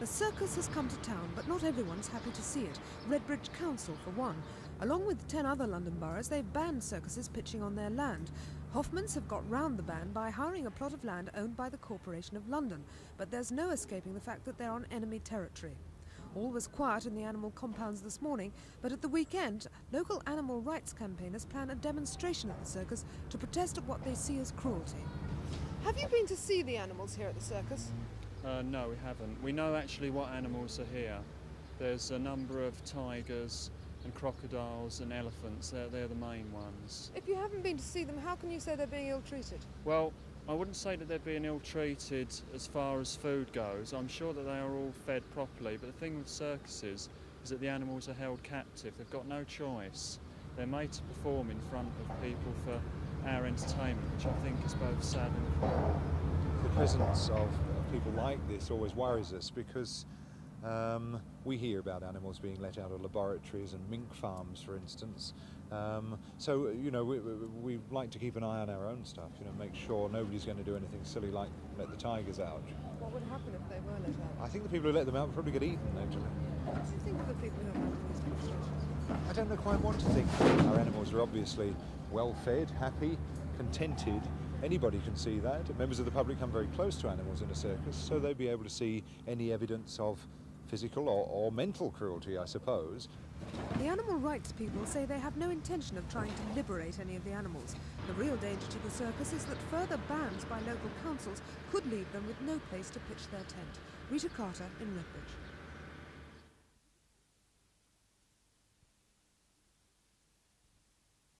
The circus has come to town, but not everyone's happy to see it. Redbridge Council, for one. Along with ten other London boroughs, they've banned circuses pitching on their land. Hoffmans have got round the ban by hiring a plot of land owned by the Corporation of London, but there's no escaping the fact that they're on enemy territory. All was quiet in the animal compounds this morning, but at the weekend, local animal rights campaigners plan a demonstration at the circus to protest at what they see as cruelty. Have you been to see the animals here at the circus? Uh, no, we haven't. We know actually what animals are here. There's a number of tigers and crocodiles and elephants. They're, they're the main ones. If you haven't been to see them, how can you say they're being ill treated? Well, I wouldn't say that they're being ill treated as far as food goes. I'm sure that they are all fed properly, but the thing with circuses is that the animals are held captive. They've got no choice. They're made to perform in front of people for our entertainment, which I think is both sad and cruel. The presence of people like this always worries us because um, we hear about animals being let out of laboratories and mink farms, for instance. Um, so, you know, we, we, we, like to keep an eye on our own stuff, you know, make sure nobody's going to do anything silly like let the tigers out. What would happen if they were let out? I think the people who let them out would probably get eaten, actually. What do you think of the people who have these? I don't know quite what to think. Our animals are obviously well fed, happy, contented. Anybody can see that. Members of the public come very close to animals in a circus, so they'll be able to see any evidence of physical or, or, mental cruelty, I suppose. The animal rights people say they have no intention of trying to liberate any of the animals. The real danger to the circus is that further bans by local councils could leave them with no place to pitch their tent. Rita Carter in Redbridge.